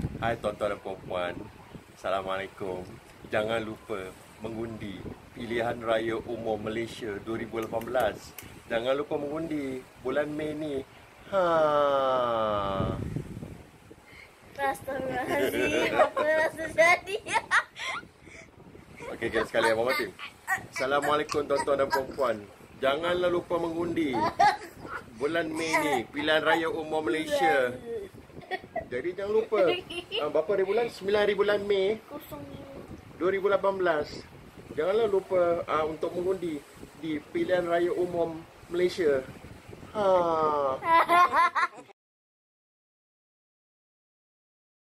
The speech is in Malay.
Hai tuan-tuan dan puan-puan. Assalamualaikum. Jangan lupa mengundi pilihan raya umum Malaysia 2018. Jangan lupa mengundi bulan Mei ni. Ha. Astagfirullahaladzim Apa rasa jadi Okey, guys, sekali Abang. Assalamualaikum tuan-tuan dan puan-puan. Janganlah lupa mengundi. Bulan Mei ni, pilihan raya umum Malaysia. Jadi jangan lupa. Uh, berapa hari bulan? 9 hari bulan Mei Kosong 2018. Janganlah lupa uh, untuk mengundi di pilihan raya umum Malaysia. Ha.